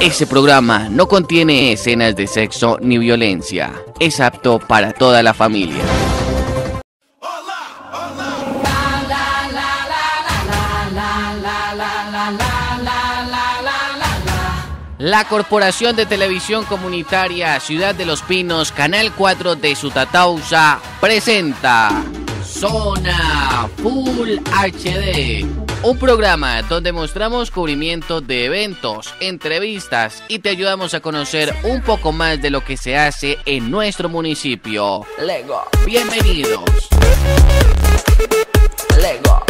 Ese programa no contiene escenas de sexo ni violencia. Es apto para toda la familia. La Corporación de Televisión Comunitaria Ciudad de los Pinos, Canal 4 de Sutatausa, presenta Zona Full HD. Un programa donde mostramos cubrimiento de eventos, entrevistas y te ayudamos a conocer un poco más de lo que se hace en nuestro municipio. Lego. Bienvenidos. Lego.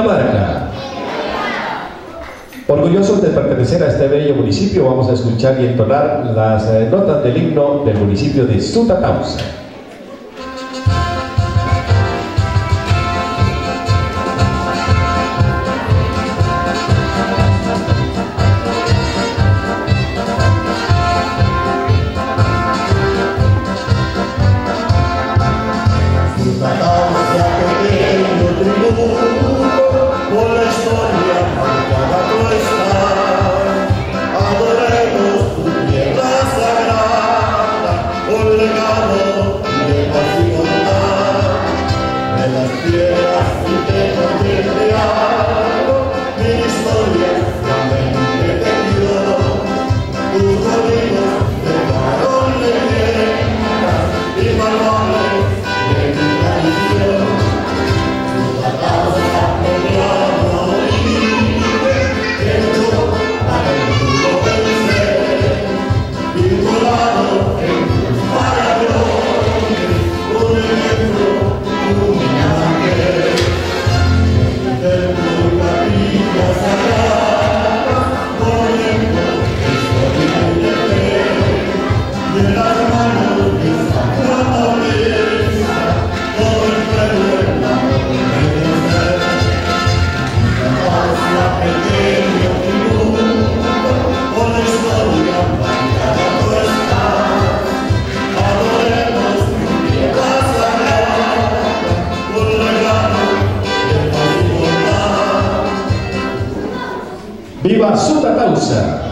¡Viva Cundinamarca! Orgullosos de pertenecer a este bello municipio, vamos a escuchar y entonar las eh, notas del himno del municipio de Sutatausa. Viva su causa.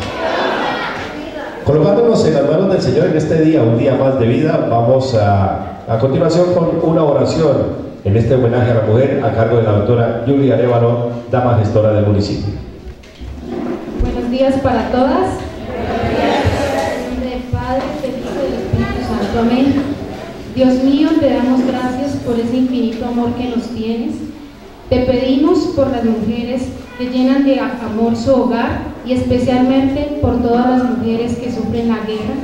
Colocándonos en las manos del Señor en este día, un día más de vida, vamos a, a continuación con una oración en este homenaje a la mujer a cargo de la doctora Julia Arevalo, dama gestora del municipio. Buenos días para todas. Del Padre, del Hijo y del Santo. Amén. Dios mío, te damos gracias por ese infinito amor que nos tienes. Te pedimos por las mujeres que llenan de amor su hogar y especialmente por todas las mujeres que sufren la guerra,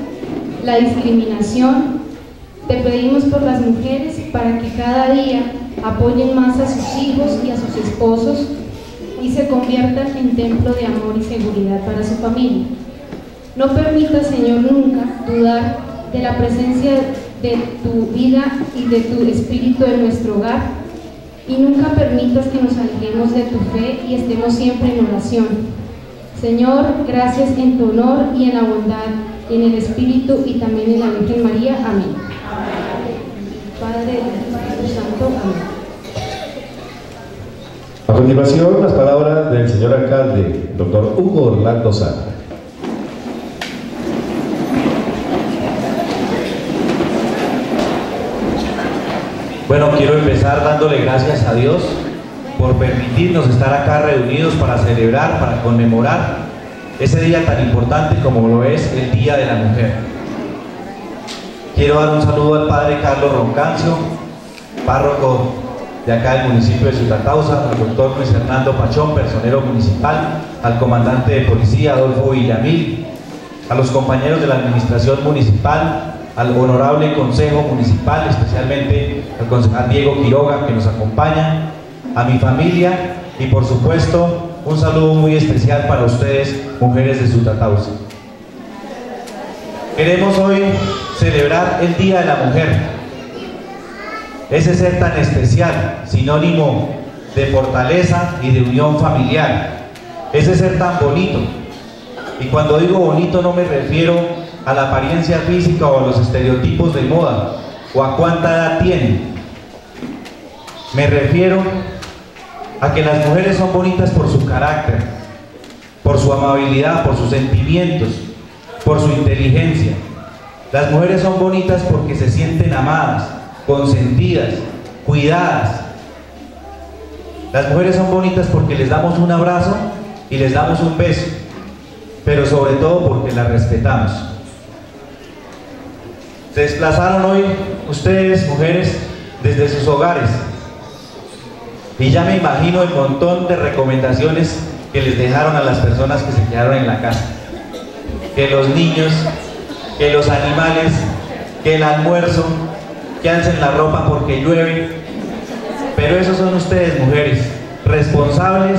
la discriminación. Te pedimos por las mujeres para que cada día apoyen más a sus hijos y a sus esposos y se conviertan en templo de amor y seguridad para su familia. No permita, Señor, nunca dudar de la presencia de tu vida y de tu espíritu en nuestro hogar y nunca permitas que nos alejemos de tu fe y estemos siempre en oración. Señor, gracias en tu honor y en la bondad, en el Espíritu y también en la Virgen María. Amén. Padre, Espíritu Santo. Amén. A continuación, las palabras del señor alcalde, doctor Hugo Orlando Sá. Bueno, quiero empezar dándole gracias a Dios por permitirnos estar acá reunidos para celebrar, para conmemorar ese día tan importante como lo es el Día de la Mujer. Quiero dar un saludo al padre Carlos Roncancio, párroco de acá del municipio de Ciutatausa, al doctor Luis Hernando Pachón, personero municipal, al comandante de policía Adolfo Villamil, a los compañeros de la administración municipal, al honorable Consejo Municipal, especialmente al concejal Diego Quiroga que nos acompaña, a mi familia y por supuesto un saludo muy especial para ustedes, mujeres de Sutatausa. Queremos hoy celebrar el Día de la Mujer, ese ser tan especial, sinónimo de fortaleza y de unión familiar, ese ser tan bonito. Y cuando digo bonito no me refiero a la apariencia física o a los estereotipos de moda o a cuánta edad tienen. Me refiero a que las mujeres son bonitas por su carácter, por su amabilidad, por sus sentimientos, por su inteligencia. Las mujeres son bonitas porque se sienten amadas, consentidas, cuidadas. Las mujeres son bonitas porque les damos un abrazo y les damos un beso, pero sobre todo porque las respetamos. Se desplazaron hoy ustedes, mujeres, desde sus hogares. Y ya me imagino el montón de recomendaciones que les dejaron a las personas que se quedaron en la casa. Que los niños, que los animales, que el almuerzo, que alcen la ropa porque llueve. Pero esos son ustedes, mujeres, responsables,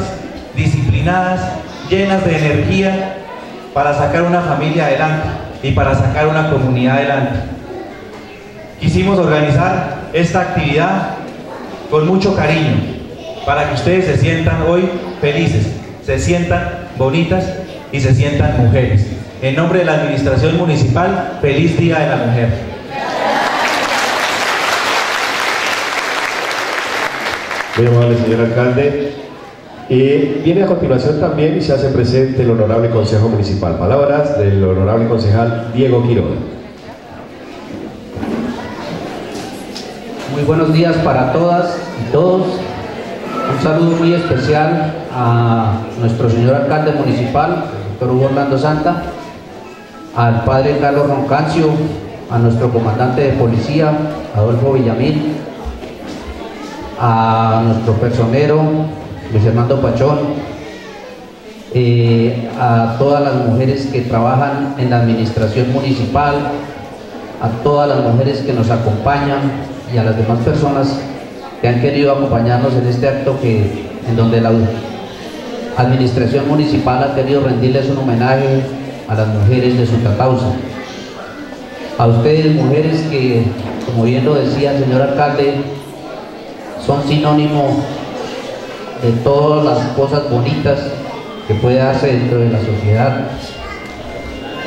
disciplinadas, llenas de energía para sacar una familia adelante y para sacar una comunidad adelante quisimos organizar esta actividad con mucho cariño para que ustedes se sientan hoy felices, se sientan bonitas y se sientan mujeres. En nombre de la Administración Municipal, feliz Día de la Mujer. Muy amable señor alcalde. Eh, viene a continuación también y se hace presente el honorable Consejo Municipal. Palabras del honorable concejal Diego Quiroga. Muy buenos días para todas y todos. Un saludo muy especial a nuestro señor alcalde municipal, doctor Hugo Orlando Santa, al padre Carlos Roncancio, a nuestro comandante de policía, Adolfo Villamil, a nuestro personero, Luis Hernando Pachón, eh, a todas las mujeres que trabajan en la administración municipal, a todas las mujeres que nos acompañan y a las demás personas que han querido acompañarnos en este acto que, en donde la administración municipal ha querido rendirles un homenaje a las mujeres de su causa. A ustedes mujeres que, como bien lo decía el señor alcalde, son sinónimo de todas las cosas bonitas que puede darse dentro de la sociedad.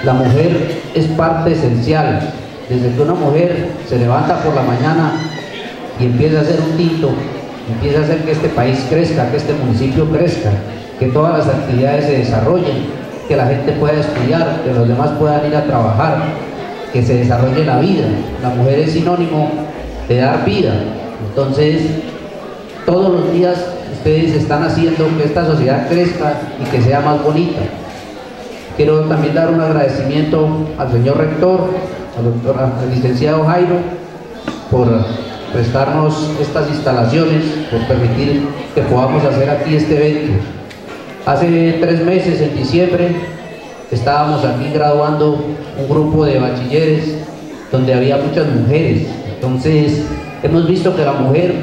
La mujer es parte esencial. Desde que una mujer se levanta por la mañana y empieza a hacer un tinto, empieza a hacer que este país crezca, que este municipio crezca, que todas las actividades se desarrollen, que la gente pueda estudiar, que los demás puedan ir a trabajar, que se desarrolle la vida. La mujer es sinónimo de dar vida. Entonces, todos los días ustedes están haciendo que esta sociedad crezca y que sea más bonita. Quiero también dar un agradecimiento al señor rector, al, doctor, al licenciado Jairo, por prestarnos estas instalaciones, por permitir que podamos hacer aquí este evento. Hace tres meses, en diciembre, estábamos aquí graduando un grupo de bachilleres donde había muchas mujeres. Entonces, hemos visto que la mujer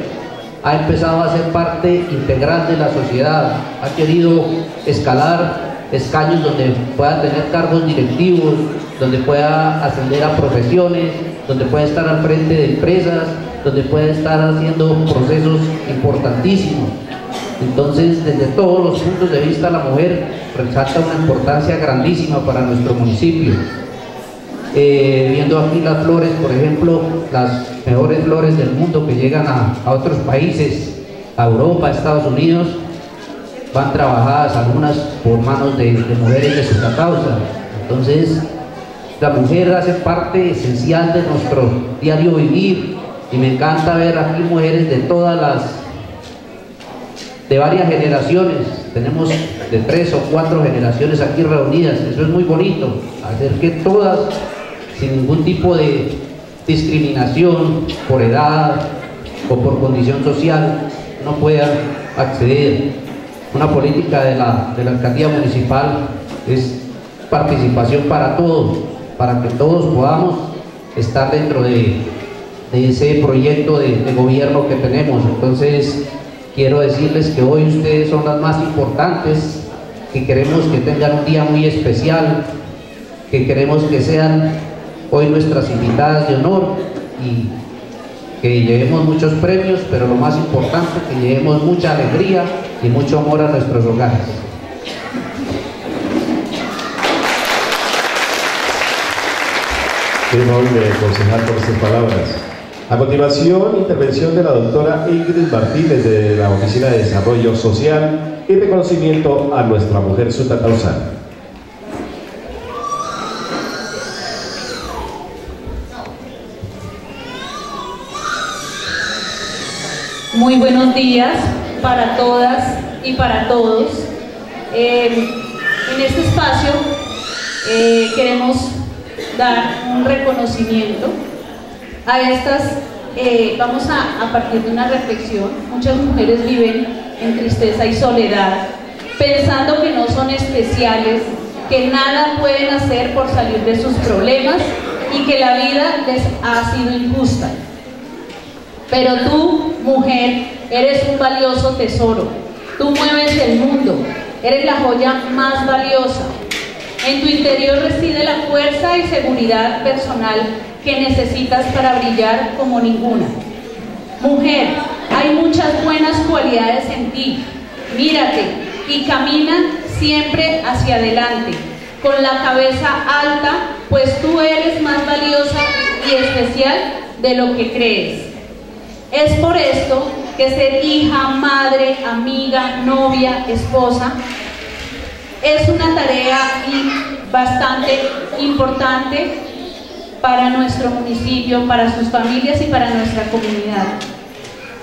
ha empezado a ser parte integral de la sociedad, ha querido escalar escaños donde pueda tener cargos directivos, donde pueda ascender a profesiones, donde pueda estar al frente de empresas, donde pueda estar haciendo procesos importantísimos. Entonces, desde todos los puntos de vista, la mujer resalta una importancia grandísima para nuestro municipio. Eh, viendo aquí las flores, por ejemplo, las mejores flores del mundo que llegan a, otros países, a Europa, a Estados Unidos, van trabajadas algunas por manos de, mujeres de su causa. Entonces, la mujer hace parte esencial de nuestro diario vivir y me encanta ver aquí mujeres de todas las, de varias generaciones, tenemos de tres o cuatro generaciones aquí reunidas, eso es muy bonito, hacer que todas sin ningún tipo de discriminación por edad o por condición social no puedan acceder. Una política de la, de la alcaldía municipal es participación para todos, para que todos podamos estar dentro de, ese proyecto de, de, gobierno que tenemos. Entonces, quiero decirles que hoy ustedes son las más importantes, que queremos que tengan un día muy especial, que queremos que sean hoy nuestras invitadas de honor y que llevemos muchos premios, pero lo más importante, que llevemos mucha alegría y mucho amor a nuestros hogares. Qué noble concejal por estas palabras. A continuación, intervención de la doctora Ingrid Martínez de la Oficina de Desarrollo Social y reconocimiento a nuestra mujer sutatausana. Muy buenos días para todas y para todos. Eh, en este espacio eh, queremos dar un reconocimiento a estas, eh, vamos a, a partir de una reflexión, muchas mujeres viven en tristeza y soledad, pensando que no son especiales, que nada pueden hacer por salir de sus problemas y que la vida les ha sido injusta. Pero tú, mujer, eres un valioso tesoro. Tú mueves el mundo. Eres la joya más valiosa. En tu interior reside la fuerza y seguridad personal que necesitas para brillar como ninguna. Mujer, hay muchas buenas cualidades en ti. Mírate y camina siempre hacia adelante, con la cabeza alta, pues tú eres más valiosa y especial de lo que crees. Es por esto que ser hija, madre, amiga, novia, esposa, es una tarea bastante importante para nuestro municipio, para sus familias y para nuestra comunidad.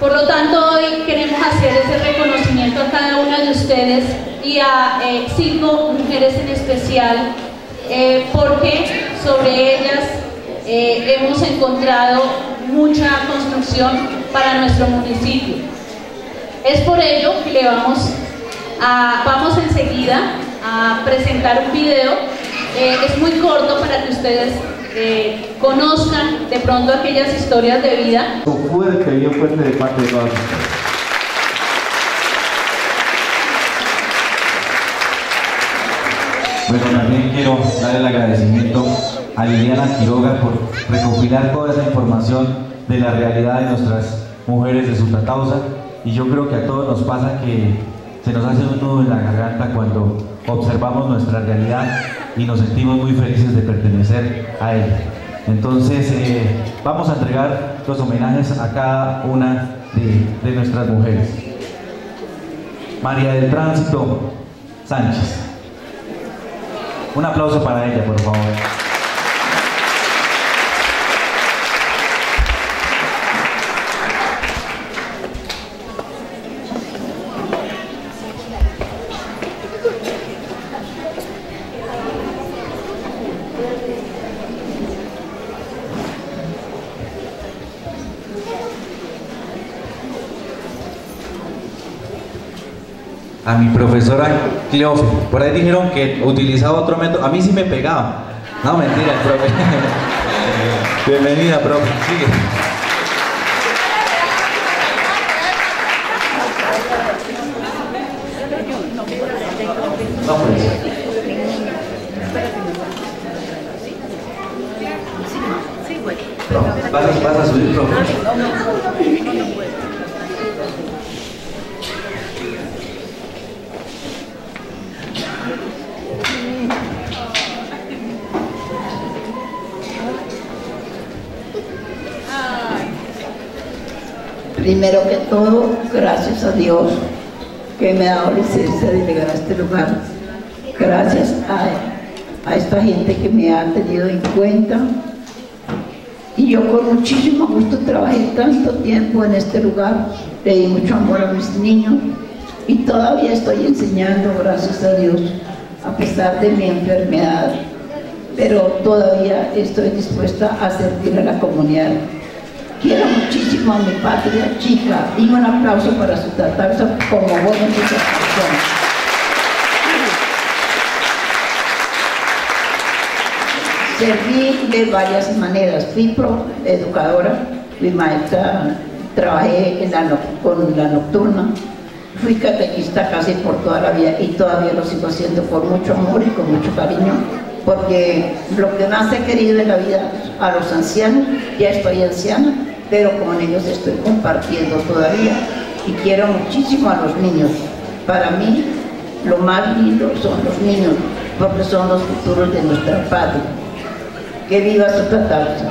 Por lo tanto, hoy queremos hacer ese reconocimiento a cada una de ustedes y a eh, cinco mujeres en especial, eh, porque sobre ellas eh, hemos encontrado mucha construcción para nuestro municipio. Es por ello que le vamos a, vamos enseguida a presentar un video. es muy corto para que ustedes eh, conozcan de pronto aquellas historias de vida. fuerte bien fuerte de parte de todos Bueno, también quiero dar el agradecimiento a Liliana Quiroga por recopilar toda esa información de la realidad de nuestras mujeres de Sutatausa y yo creo que a todos nos pasa que se nos hace un nudo en la garganta cuando observamos nuestra realidad y nos sentimos muy felices de pertenecer a ella. Entonces, eh, vamos a entregar los homenajes a cada una de, de nuestras mujeres. María del Tránsito Sánchez. Un aplauso para ella, por favor. A mi profesora Cleofe. Por ahí dijeron que utilizaba otro método. A mí sí me pegaba. No, mentira, profe. Bienvenida, profe. Sigue. No, pues. ¿Vas a, vas a subir, profe? Primero que todo, gracias a Dios que me ha dado licencia de llegar a este lugar. Gracias a, a esta gente que me ha tenido en cuenta. Y yo con muchísimo gusto trabajé tanto tiempo en este lugar, le di mucho amor a mis niños y todavía estoy enseñando, gracias a Dios, a pesar de mi enfermedad. Pero todavía estoy dispuesta a servir a la comunidad. Quiero muchísimo a mi patria chica y un aplauso para su tratarse como buena personas. Serví de varias maneras. Fui pro educadora, fui maestra, trabajé en con la nocturna, fui catequista casi por toda la vida y todavía lo sigo haciendo por mucho amor y con mucho cariño, porque lo que más he querido en la vida a los ancianos, ya estoy anciana, pero con ellos estoy compartiendo todavía y quiero muchísimo a los niños. Para mí, lo más lindo son los niños, porque son los futuros de nuestra patria. Que viva su tatarza.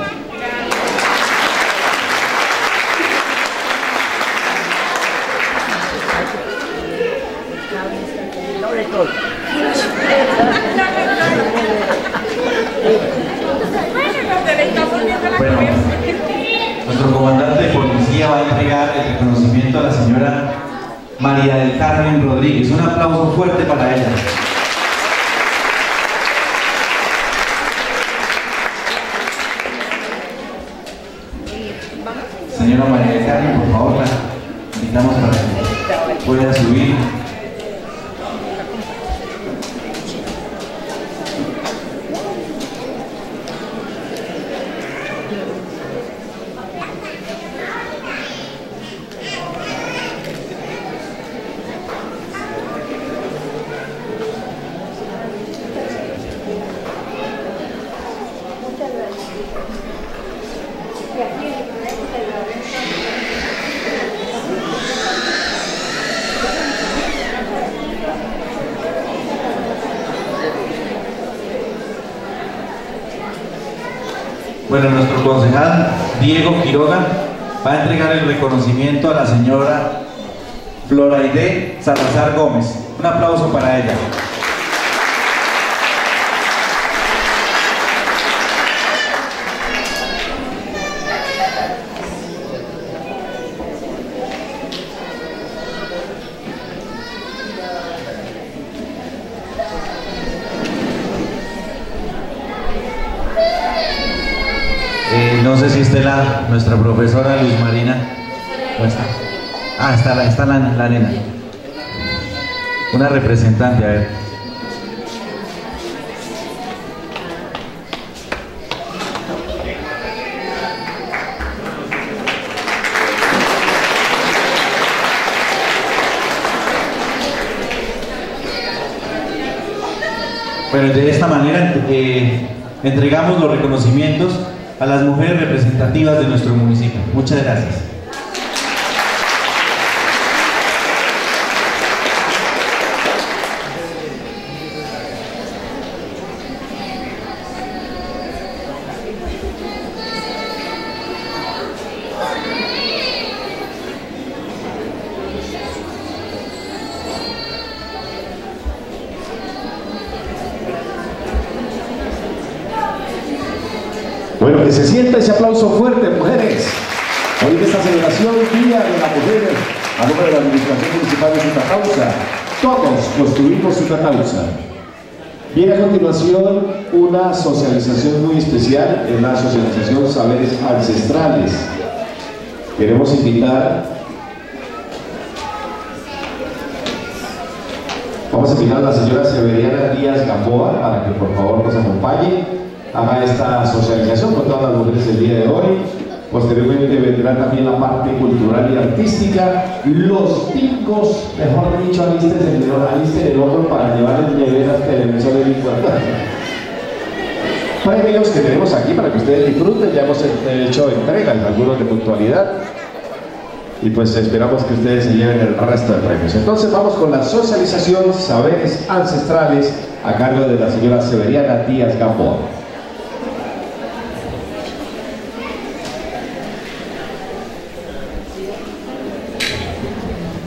Policía va a entregar el reconocimiento a la señora María del Carmen Rodríguez. Un aplauso fuerte para ella. Señora María del Carmen, por favor, la invitamos para que pueda subir. reconocimiento a la señora Floraide Salazar Gómez. Un aplauso para ella. Eh, no sé si esté la, nuestra profesora Luz María. Ah, está la, está la, la nena. Una representante, a ver. Bueno, de esta manera eh, entregamos los reconocimientos a las mujeres representativas de nuestro municipio. Muchas gracias. Hoy en esta celebración, Día de la Mujer, a nombre de la Administración Municipal de Santa todos construimos Santa Causa. Viene a continuación una socialización muy especial, es la socialización Saberes Ancestrales. Queremos invitar, vamos a invitar a la señora Severiana Díaz Gamboa para que por favor nos acompañe haga esta socialización con todas las mujeres el día de hoy. Posteriormente vendrá también la parte cultural y artística. Los picos, mejor dicho, alisten el, alisten el hombro para llevar el neveras, televisores y Premios que tenemos aquí para que ustedes disfruten. Ya hemos hecho entregas, algunos de puntualidad. Y pues esperamos que ustedes se lleven el resto de premios. Entonces vamos con la socialización Saberes Ancestrales a cargo de la señora Severiana Díaz Gamboa.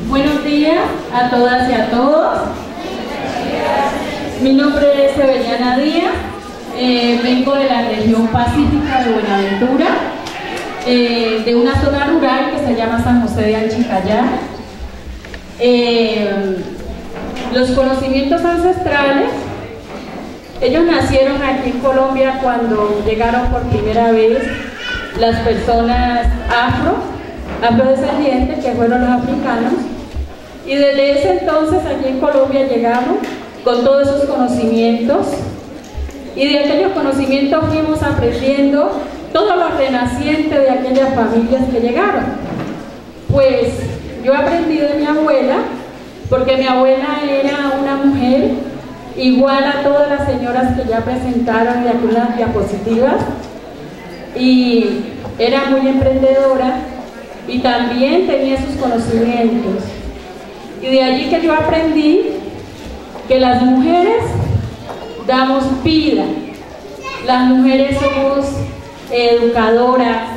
Buenos días a todas y a todos. Mi nombre es Severiana Díaz, eh, vengo de la región pacífica de Buenaventura, eh, de una zona rural que se llama San José de Anchicayá. Eh, los conocimientos ancestrales, ellos nacieron aquí en Colombia cuando llegaron por primera vez las personas afro, afrodescendientes, que fueron los africanos, y desde ese entonces aquí en Colombia llegamos con todos esos conocimientos y de aquellos conocimientos fuimos aprendiendo todo lo renaciente de aquellas familias que llegaron. Pues yo aprendí de mi abuela, porque mi abuela era una mujer igual a todas las señoras que ya presentaron de algunas diapositivas y era muy emprendedora y también tenía sus conocimientos. Y de allí que yo aprendí que las mujeres damos vida, las mujeres somos educadoras,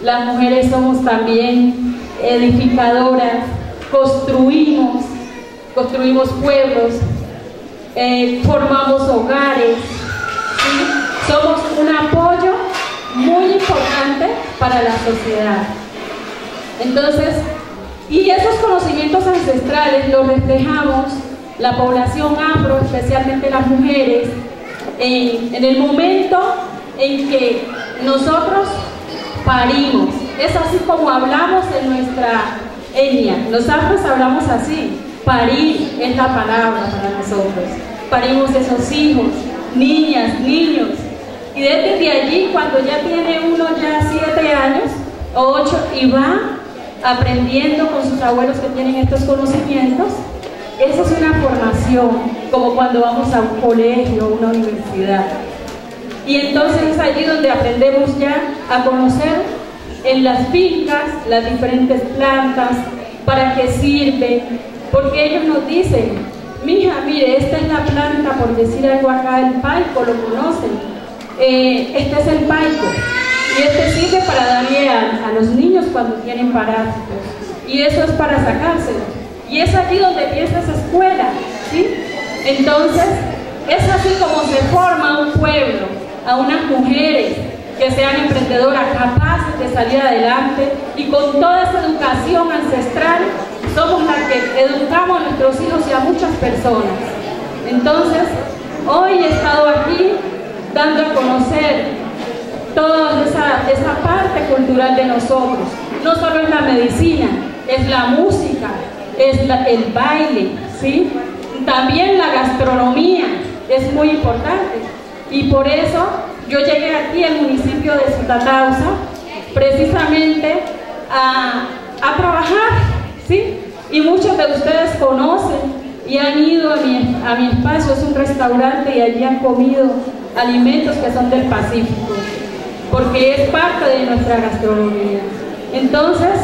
las mujeres somos también edificadoras, construimos, construimos pueblos, eh, formamos hogares, somos un apoyo muy importante para la sociedad. Entonces, y esos conocimientos ancestrales los reflejamos la población afro, especialmente las mujeres, en, el momento en que nosotros parimos. Es así como hablamos en nuestra etnia. Los afros hablamos así. Parir es la palabra para nosotros. Parimos esos hijos, niñas, niños. Y desde allí, cuando ya tiene uno ya siete años ocho y va aprendiendo con sus abuelos que tienen estos conocimientos. Esa es una formación, como cuando vamos a un colegio o una universidad. Y entonces es allí donde aprendemos ya a conocer en las fincas las diferentes plantas, para qué sirven, porque ellos nos dicen, mija, mire, esta es la planta, por decir algo acá, el paico, lo conocen, eh, este es el paico, y este sirve para darle a, los niños cuando tienen parásitos. Y eso es para sacárselo. Y es aquí donde empieza esa escuela. ¿sí? Entonces, es así como se forma un pueblo, a unas mujeres que sean emprendedoras, capaces de salir adelante y con toda esa educación ancestral somos las que educamos a nuestros hijos y a muchas personas. Entonces, hoy he estado aquí dando a conocer toda esa, esa parte cultural de nosotros. No solo es la medicina, es la música, es el baile, ¿sí? También la gastronomía es muy importante. Y por eso yo llegué aquí al municipio de Sutatausa precisamente a, a trabajar, ¿sí? Y muchos de ustedes conocen y han ido a mi, a mi espacio, es un restaurante y allí han comido alimentos que son del Pacífico, porque es parte de nuestra gastronomía. Entonces,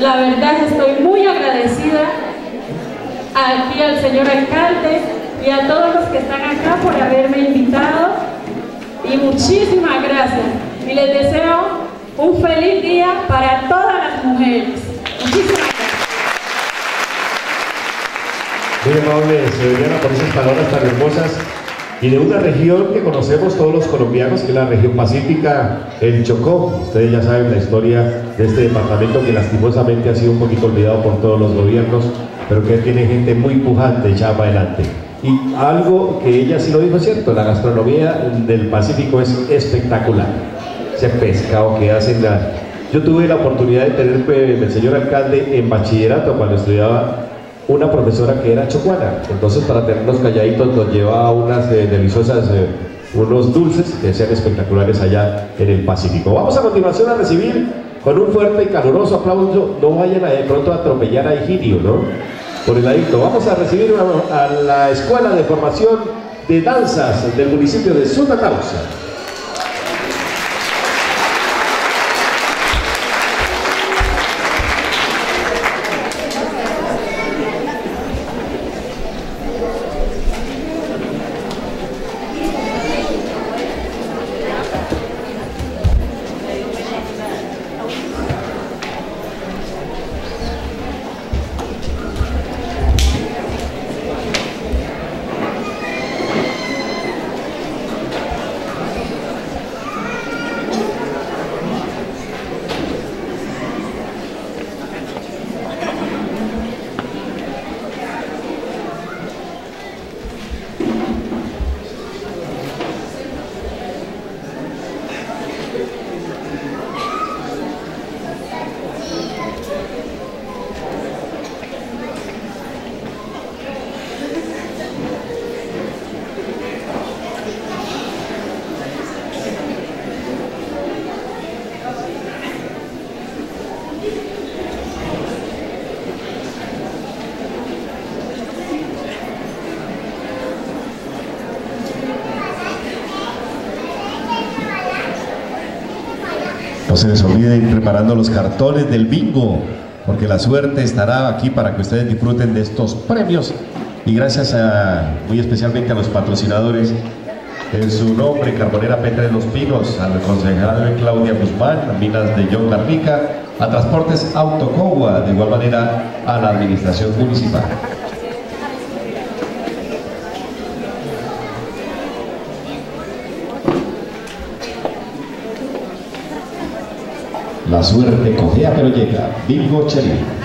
la verdad estoy muy agradecida aquí al señor alcalde y a todos los que están acá por haberme invitado y muchísimas gracias. Y les deseo un feliz día para todas las mujeres. Muchísimas gracias. Muy amable, señora, por esas palabras tan hermosas y de una región que conocemos todos los colombianos, que es la región pacífica, el Chocó. Ustedes ya saben la historia de este departamento que lastimosamente ha sido un poquito olvidado por todos los gobiernos, pero que tiene gente muy pujante echada para adelante. Y algo que ella sí lo dijo es cierto, la gastronomía del Pacífico es espectacular. Ese pescado que hacen la... Yo tuve la oportunidad de tener pues, el señor alcalde en bachillerato cuando estudiaba una profesora que era chocuana. Entonces, para tenernos calladitos, nos llevaba unas eh, deliciosas, eh, unos dulces que sean espectaculares allá en el Pacífico. Vamos a continuación a recibir con un fuerte y caluroso aplauso. No vayan a de pronto a atropellar a Egidio, ¿no? Por el ladito. Vamos a recibir a, la Escuela de Formación de Danzas del municipio de Santa. No se les olvide ir preparando los cartones del bingo, porque la suerte estará aquí para que ustedes disfruten de estos premios. Y gracias a, muy especialmente a los patrocinadores, en su nombre, Carbonera Petra de los Pinos, al concejal Claudia Guzmán, a Minas de John Carrica, a Transportes Autocogua, de igual manera a la Administración Municipal. La suerte cojea pero llega. Bingo Chelín.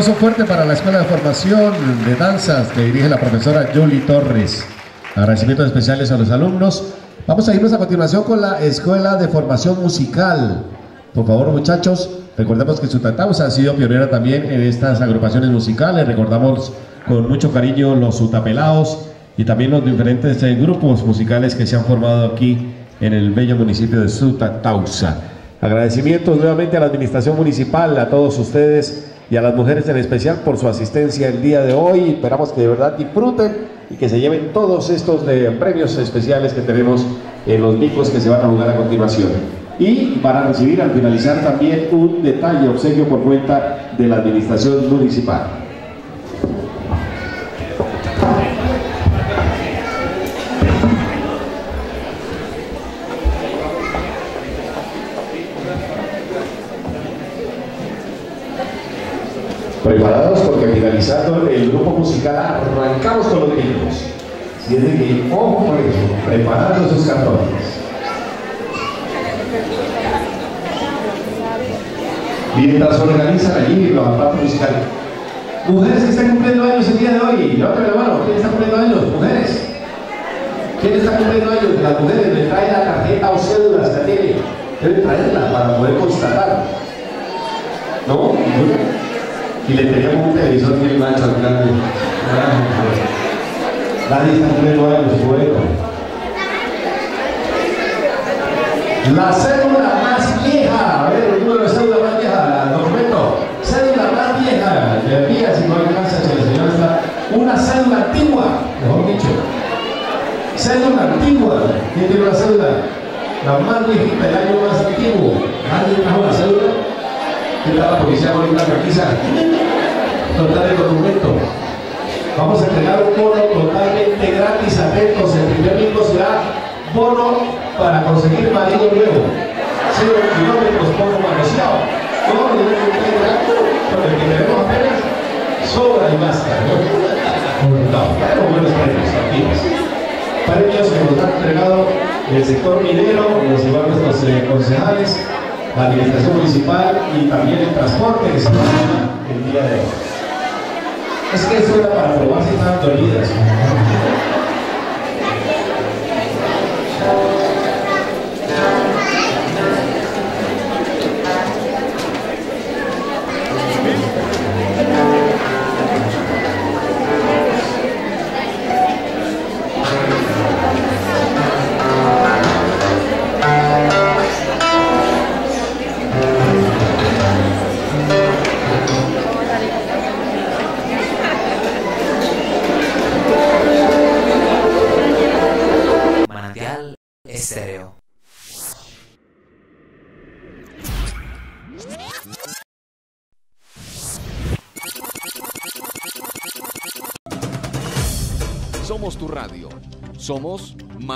Aplauso fuerte para la Escuela de Formación de Danzas que dirige la profesora Julie Torres. Agradecimientos especiales a los alumnos. Vamos a irnos a continuación con la Escuela de Formación Musical. Por favor, muchachos, recordemos que Sutatausa ha sido pionera también en estas agrupaciones musicales. Recordamos con mucho cariño los Sutapelaos y también los diferentes eh, grupos musicales que se han formado aquí en el bello municipio de Sutatausa. Agradecimientos nuevamente a la administración municipal, a todos ustedes y a las mujeres en especial por su asistencia el día de hoy. Esperamos que de verdad disfruten y que se lleven todos estos premios especiales que tenemos en los micos que se van a jugar a continuación. Y van a recibir al finalizar también un detalle obsequio por cuenta de la administración municipal. Preparados porque finalizando el grupo musical arrancamos con los niños. Si es de que, ojo por eso, preparando sus cartones. Mientras organizan allí los aparatos musicales. Mujeres que están cumpliendo años el día de hoy, levanten la mano, ¿quién está cumpliendo años? Mujeres. ¿Quién está cumpliendo años? Las mujeres le trae la tarjeta o cédulas que tiene. Deben traerla para poder constatar. ¿No? Y le teníamos un televisor bien macho al grande. Nadie está cumpliendo años, bueno. La cédula más vieja, a ver, el número de cédula más vieja, documento, cédula más vieja, le envía si no alcanza, si la señora está, una cédula antigua, mejor dicho, cédula antigua, ¿quién tiene una cédula? La más viejita, el año más antiguo, ¿alguien trajo la cédula? ¿Qué tal la policía con una? Total el documento. Vamos a entregar un bono totalmente gratis, atentos. El primer mismo será bono para conseguir marido nuevo. Cero kilómetros poco manoseado. No, no, porque el que tenemos apenas sobra y basta. ¿no? No, pero buenos premios, aquí. Premios que nos han entregado el sector minero, los nuestros eh, concejales la administración municipal y también el transporte que se va el día de hoy. Es que eso era para probar si estaban dolidas.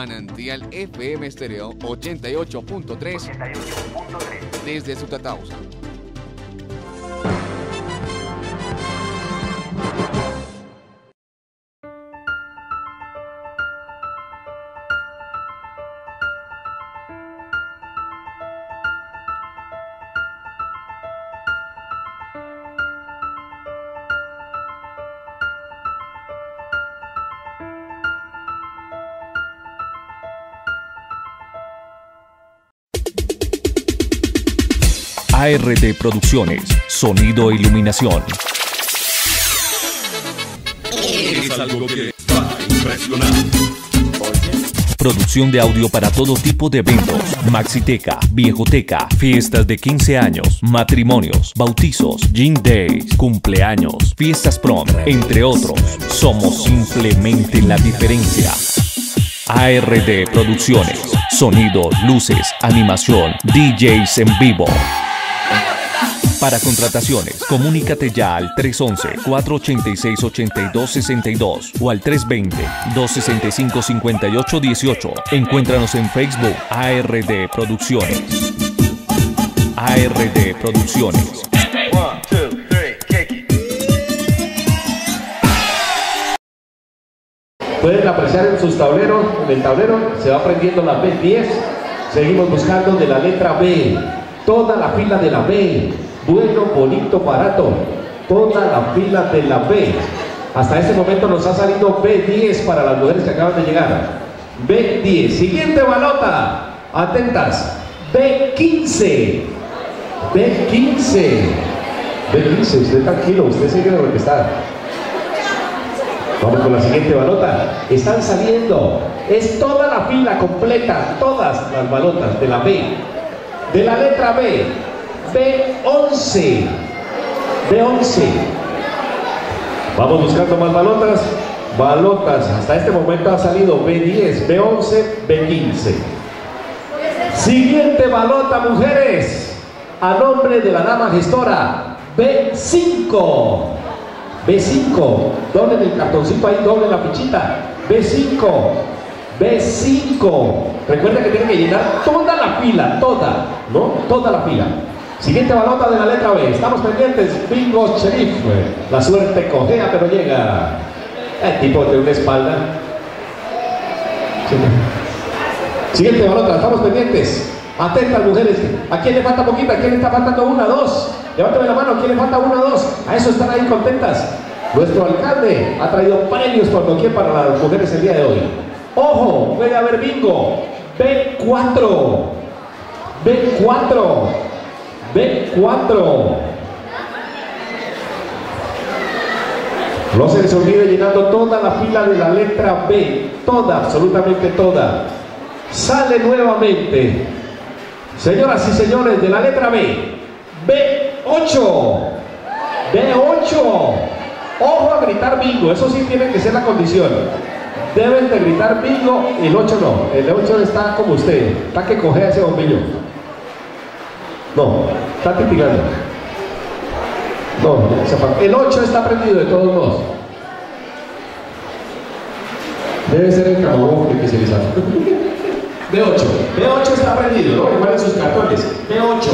Manantial FM Estéreo 88.3 desde Sutatausa. ARD Producciones, Sonido e Iluminación. Es algo que va a impresionar. Producción de audio para todo tipo de eventos. Maxiteca, Viejoteca, fiestas de 15 años, matrimonios, bautizos, gin days, cumpleaños, fiestas prom, entre otros. Somos simplemente la diferencia. ARD Producciones. Sonido, luces, animación, DJs en vivo. Para contrataciones, comunícate ya al 311-486-8262 o al 320-265-5818. Encuéntranos en Facebook ARD Producciones. ARD Producciones. Pueden apreciar en sus tableros, en el tablero se va aprendiendo la B10. Seguimos buscando de la letra B. Toda la fila de la B. Bueno, bonito, barato. Toda la fila de la B. Hasta este momento nos ha salido B10 para las mujeres que acaban de llegar. B10. Siguiente balota. Atentas. B15. B15. B15. Usted tranquilo, usted sigue lo que está. Vamos con la siguiente balota. Están saliendo. Es toda la fila completa, todas las balotas de la B. De la letra B. B11. B11. Vamos buscando más balotas. Balotas. Hasta este momento ha salido B10, B11, B15. Siguiente balota, mujeres. A nombre de la dama gestora. B5. B5, doble el cartoncito ahí, doble la fichita. B5, B5. Recuerda que tiene que llenar toda la fila, toda, ¿no? Toda la fila. Siguiente balota de la letra B. Estamos pendientes. Bingo Sheriff. La suerte cojea, pero llega. El tipo de una espalda. Siguiente balota. Estamos pendientes. Atentas, mujeres. ¿A quién le falta poquita? ¿A quién le está faltando una, dos? Levántame la mano. ¿A quién le falta una, dos? A eso están ahí contentas. Nuestro alcalde ha traído premios por doquier para las mujeres el día de hoy. Ojo, puede haber bingo. B4. B4. B4. No se les olvide llenando toda la fila de la letra B. Toda, absolutamente toda. Sale nuevamente. Señoras y señores, de la letra B. B8. B8. Ojo a gritar bingo, eso sí tiene que ser la condición. Deben de gritar bingo, el 8 no. El 8 está como usted, está que coge ese bombillo. No, está titilando. No, el 8 está prendido de todos modos. Debe ser el camagüey que se les hace. B8. B8 está prendido, ¿no? Igual en sus cartones. B8.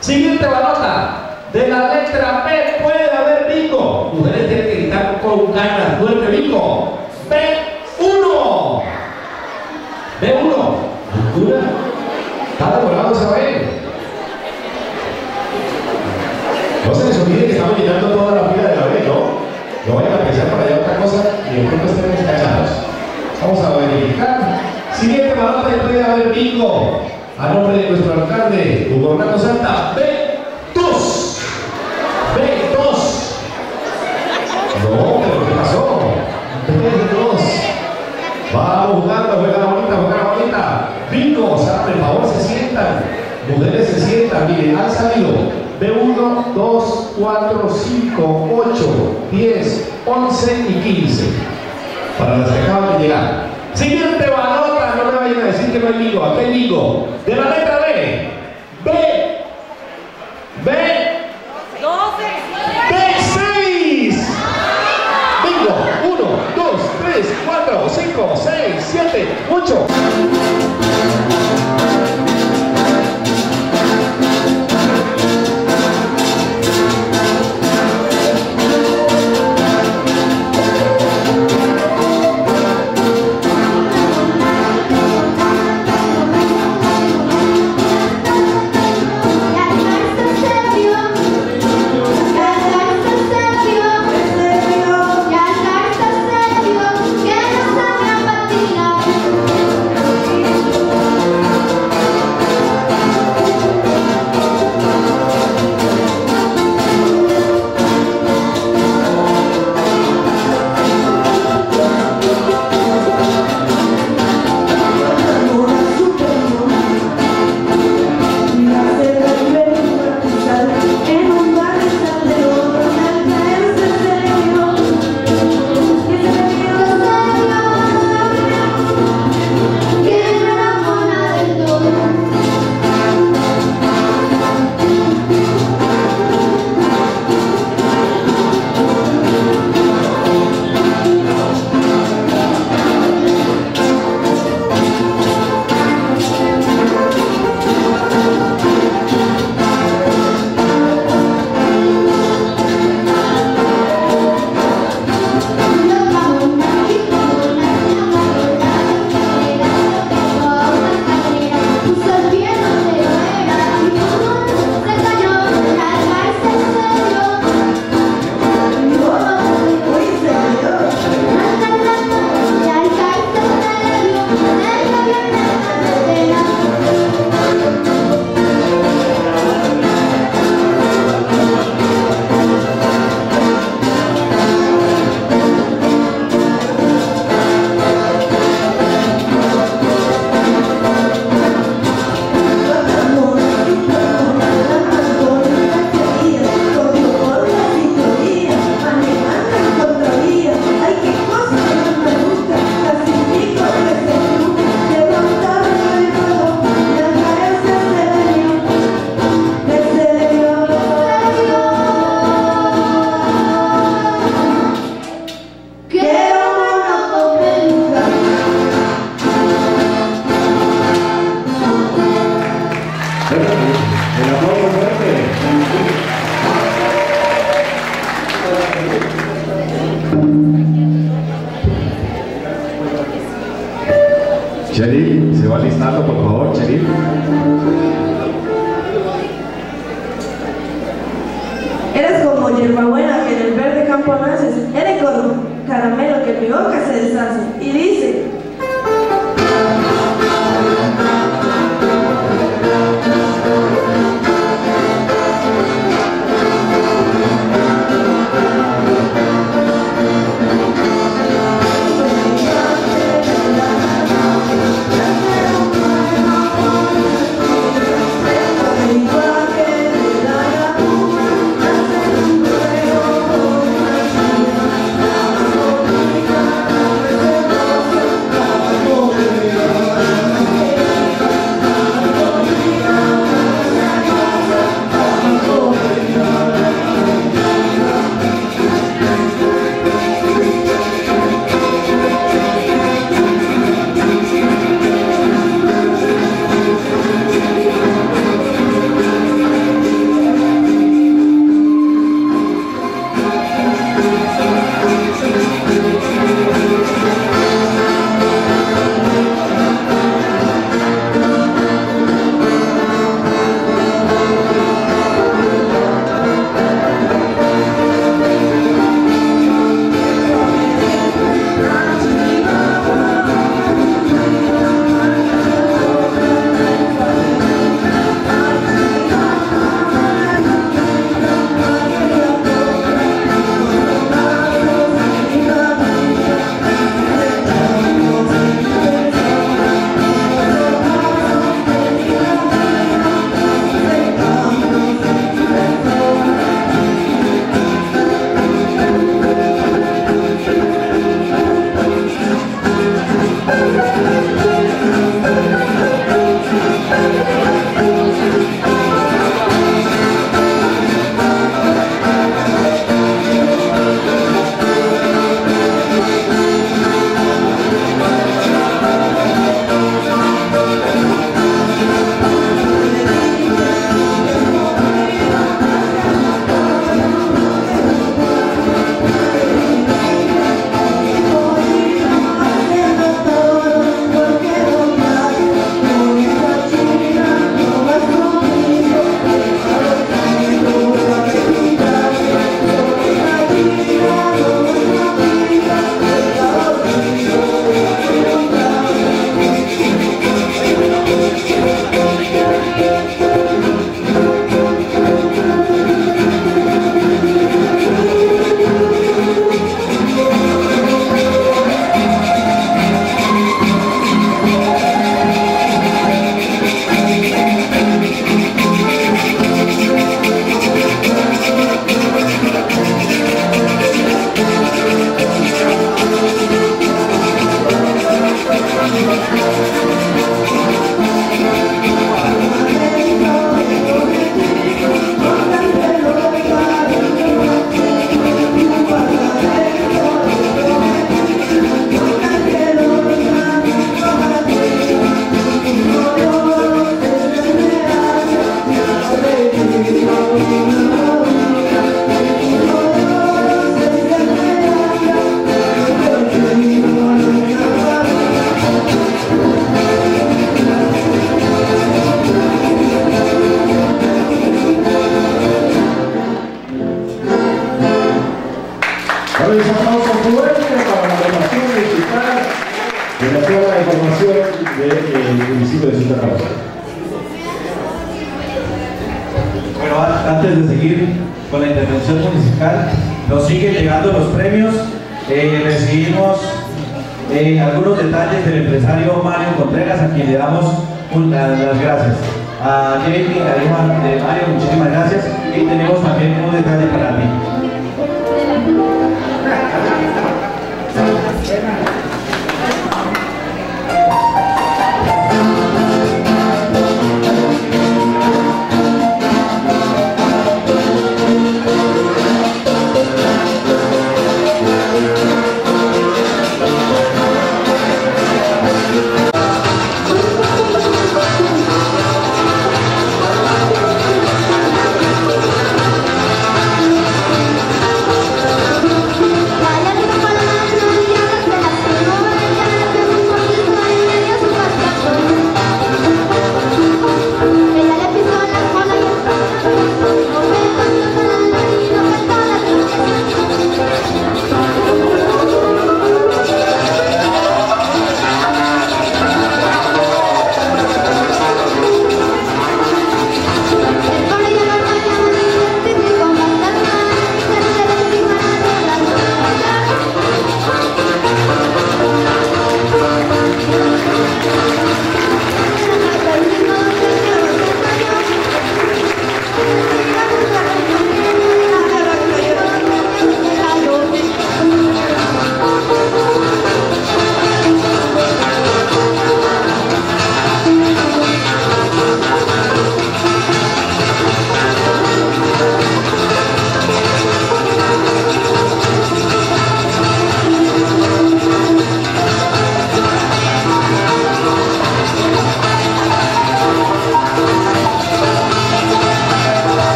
Siguiente balota. De la letra B puede haber bingo. Mujeres tienen que gritar con ganas. Nueve bingo. B1. B1. ¿Locura? Está demorado esa B. No se les olvide que estamos llenando toda la fila de la B, ¿no? No vayan a pensar para allá otra cosa y de pronto estén descachados. Vamos a verificar. Siguiente balota y puede haber bingo. A nombre de nuestro alcalde, Hugo Orlando Santa, B2. B2. No, pero ¿qué pasó? B2. Vamos jugando, juega la bonita, juega la bonita. Bingo, por favor, se sientan. Mujeres se sientan, miren, han salido B1, 2, 4, 5, 8, 10, 11 y 15. Para las que acaban de llegar. Siguiente balota, no me vayan a decir que no hay ligo. Aquí hay ligo. De la letra B. B. B. B6. Bingo. 1, 2, 3, 4, 5, 6, 7, 8.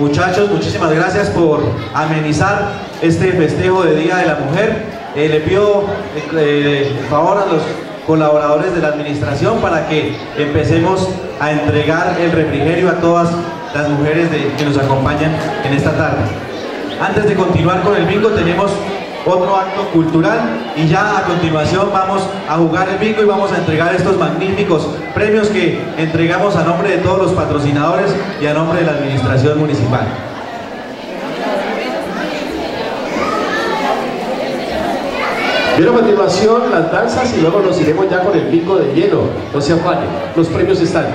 Muchachos, muchísimas gracias por amenizar este festejo de Día de la Mujer. Eh, le pido eh, favor a los colaboradores de la administración para que empecemos a entregar el refrigerio a todas las mujeres que nos acompañan en esta tarde. Antes de continuar con el bingo tenemos otro acto cultural y ya a continuación vamos a jugar el bingo y vamos a entregar estos magníficos premios que entregamos a nombre de todos los patrocinadores y a nombre de la administración municipal. Bien, a continuación las danzas y luego nos iremos ya con el pico de hielo. No se afanen, los premios están.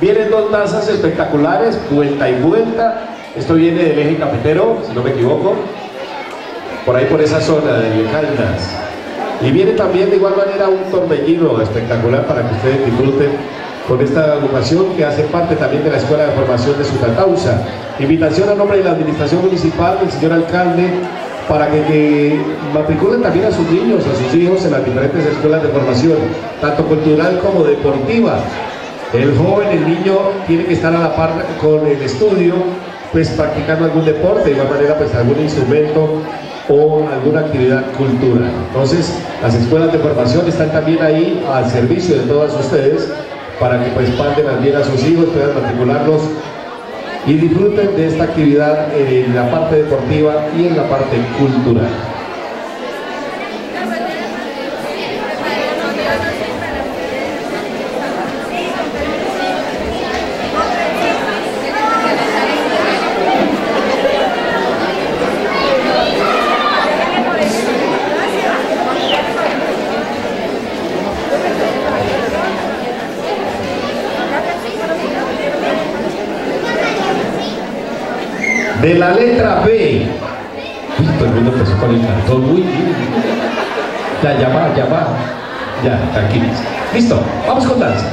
Vienen dos danzas espectaculares, vuelta y vuelta. Esto viene del eje cafetero, si no me equivoco. Por ahí por esa zona de Caldas. Y viene también de igual manera un torbellino espectacular para que ustedes disfruten con esta agrupación que hace parte también de la Escuela de Formación de Sutatausa. Invitación a nombre de la Administración Municipal del señor alcalde para que, que matriculen también a sus niños, a sus hijos en las diferentes escuelas de formación, tanto cultural como deportiva. El joven, el niño, tiene que estar a la par con el estudio, pues practicando algún deporte, de igual manera pues algún instrumento o alguna actividad cultural. Entonces, las escuelas de formación están también ahí al servicio de todas ustedes para que pues manden también a sus hijos, puedan matricularlos y disfruten de esta actividad en la parte deportiva y en la parte cultural. De la letra B. Uy, todo el mundo empezó con el cartón muy bien. Ya, ya va, ya va. Ya, tranquilos. Listo, vamos con danza.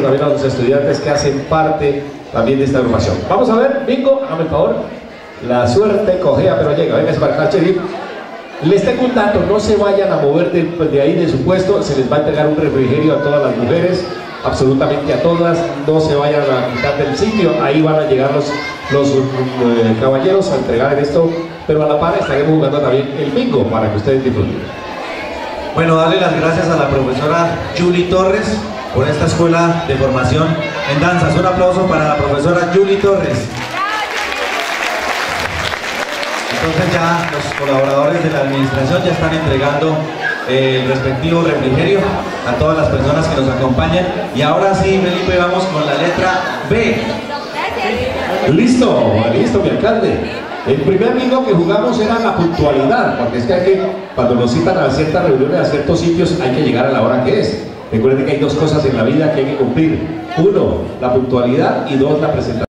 También a los estudiantes que hacen parte también de esta agrupación. Vamos a ver, Bingo, hazme el favor. La suerte cojea, pero llega. Venga, para acá, Chedi. Les tengo un no se vayan a mover de, de ahí de su puesto, se les va a entregar un refrigerio a todas las mujeres, absolutamente a todas, no se vayan a quitar del sitio, ahí van a llegar los, los eh, caballeros a entregar esto, pero a la par estaremos jugando también el bingo para que ustedes disfruten. Bueno, darle las gracias a la profesora Julie Torres por esta escuela de formación en danzas. Un aplauso para la profesora Julie Torres. Entonces ya los colaboradores de la administración ya están entregando el respectivo refrigerio a todas las personas que nos acompañan. Y ahora sí, Felipe, vamos con la letra B. Listo, listo, mi alcalde. El primer bingo que jugamos era la puntualidad, porque es que, hay que cuando nos citan a ciertas reuniones, a ciertos sitios, hay que llegar a la hora que es. Recuerden que hay dos cosas en la vida que hay que cumplir. Uno, la puntualidad y dos, la presentación.